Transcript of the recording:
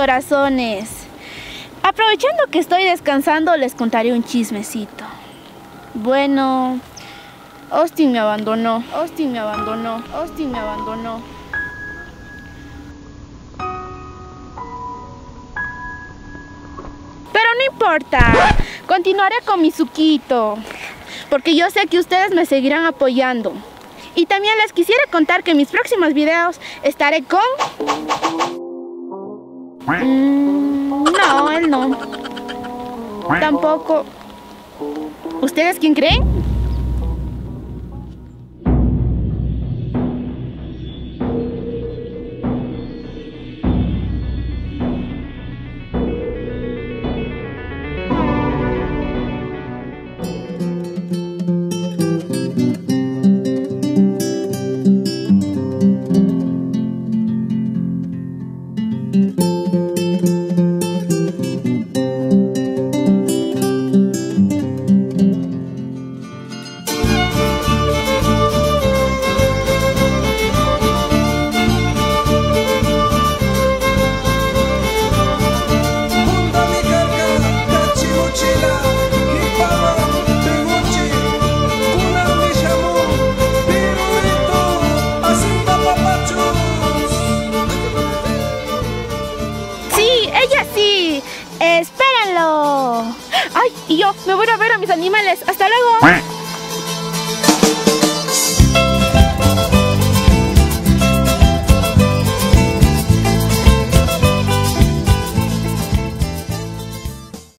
corazones. Aprovechando que estoy descansando, les contaré un chismecito. Bueno, Austin me abandonó. Austin me abandonó. Austin me abandonó. Pero no importa. Continuaré con mi suquito. Porque yo sé que ustedes me seguirán apoyando. Y también les quisiera contar que en mis próximos videos estaré con... Mm, no, él no. Tampoco. ¿Ustedes quién creen? ¡Espérenlo! ¡Ay! Y yo me voy a ver a mis animales. ¡Hasta luego!